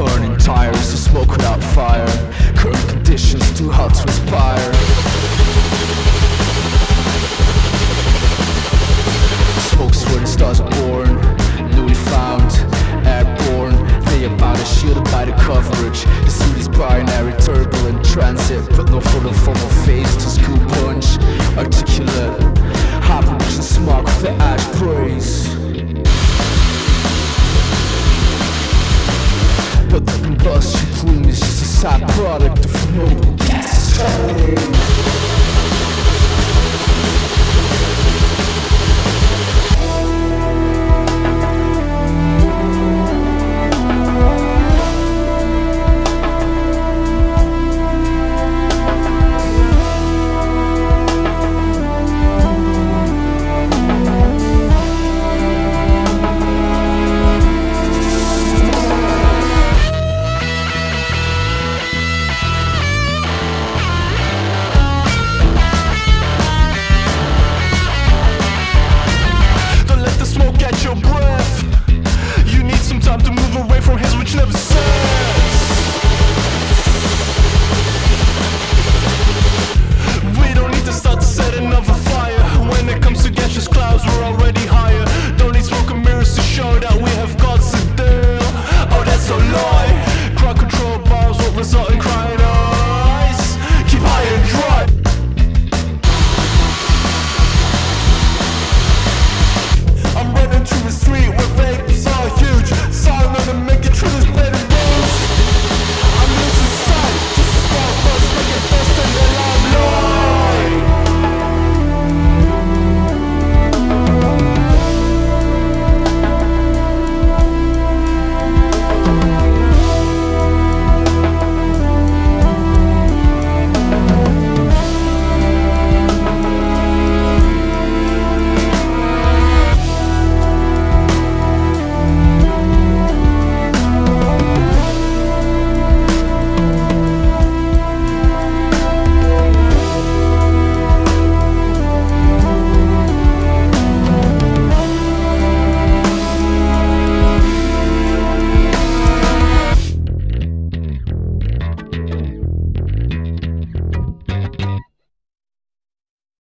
Burning tires, the smoke without fire. Current conditions too hot to aspire Smoke's where the stars are born But the combustion plume is just a side product of noble gas